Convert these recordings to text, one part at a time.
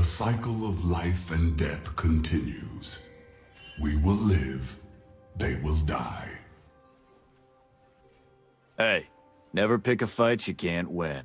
The cycle of life and death continues. We will live, they will die. Hey, never pick a fight you can't win.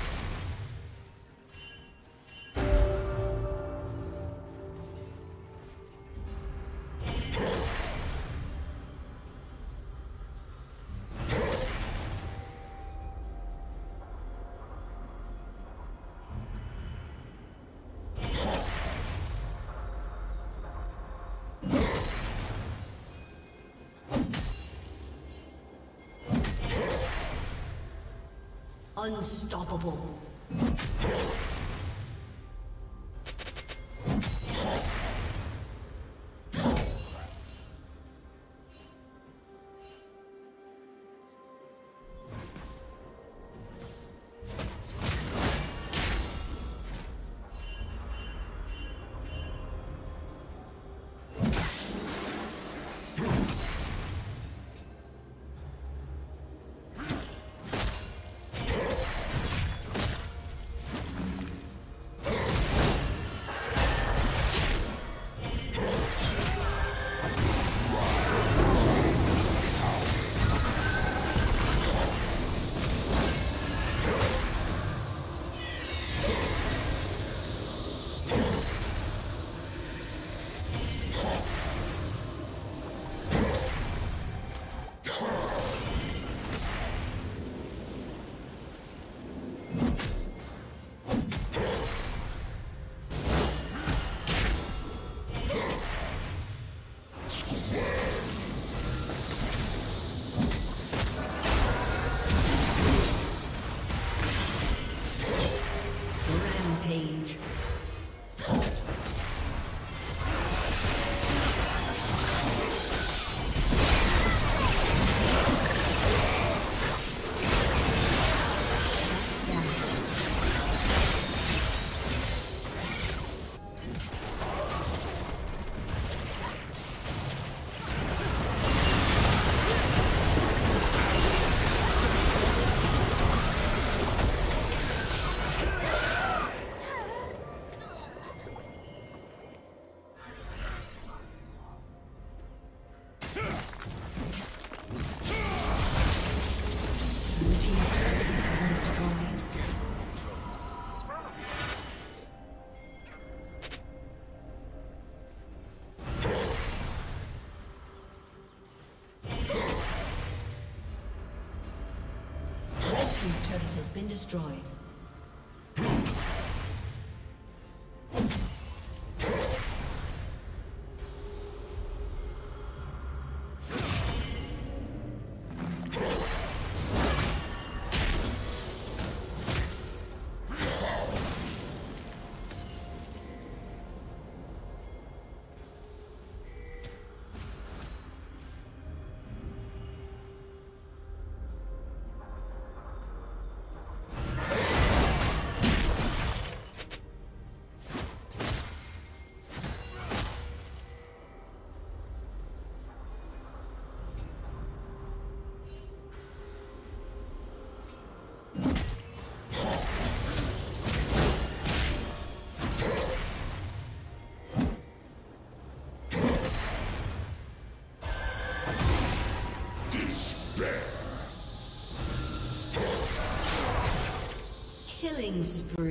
Unstoppable. Destroyed. Killing spree.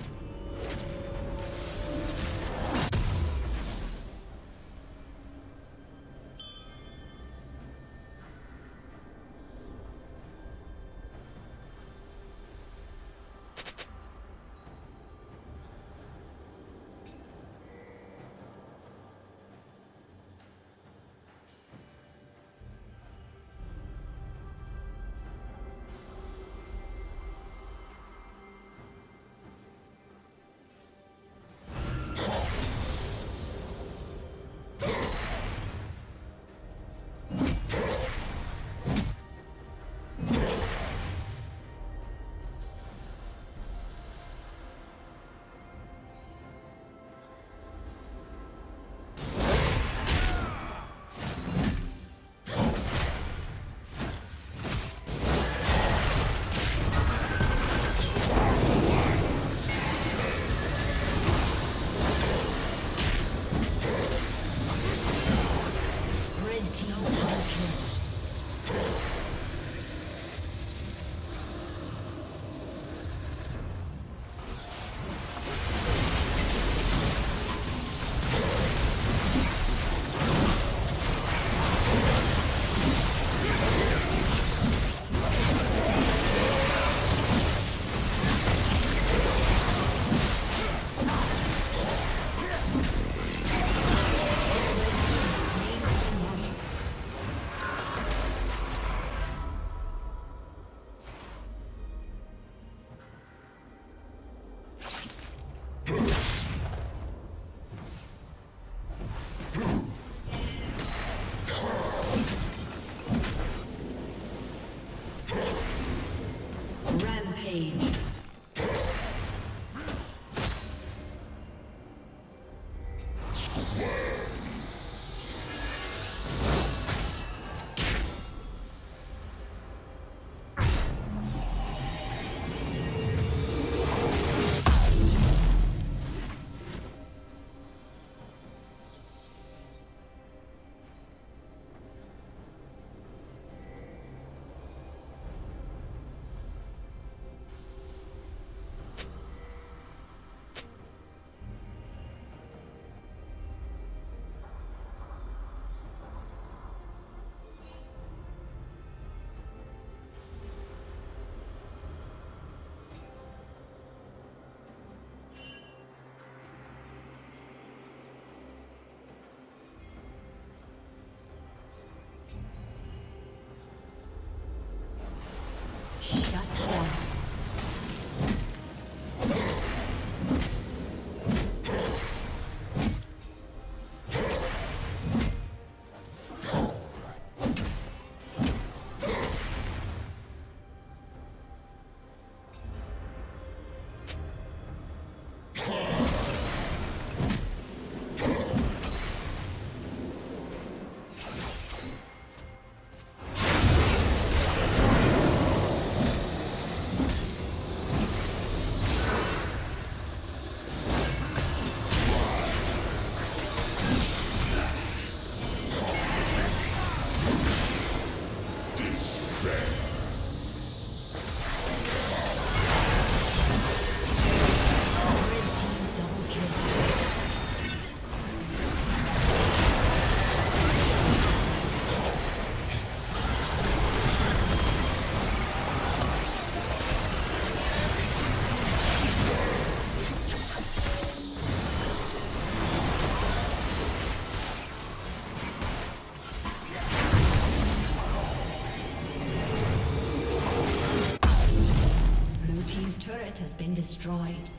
destroyed.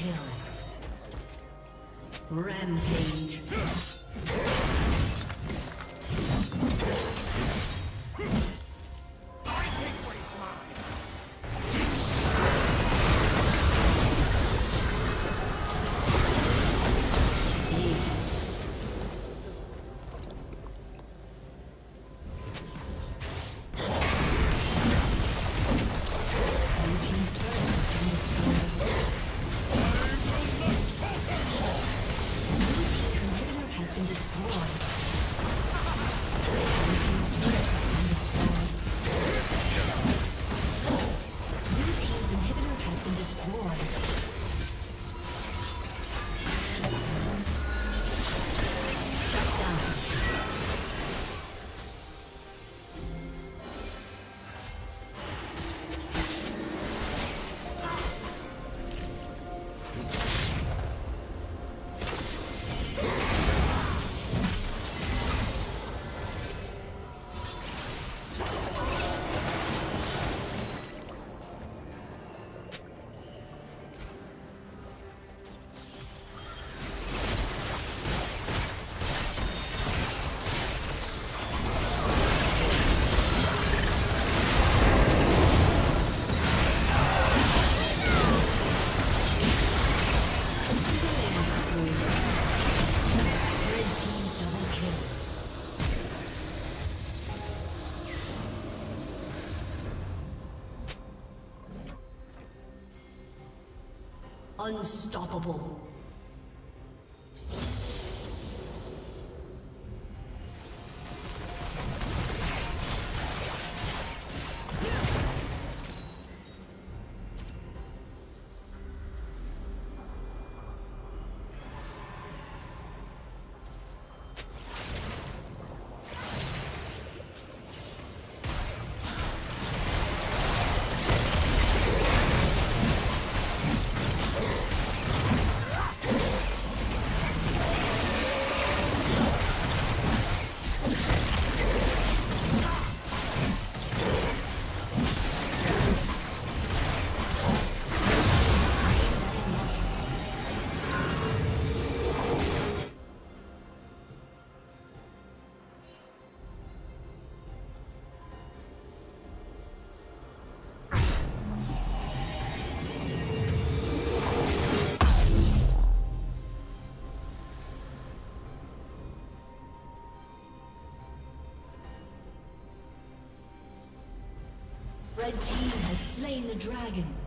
Kill. Rampage. Unstoppable. Red team slain the dragon.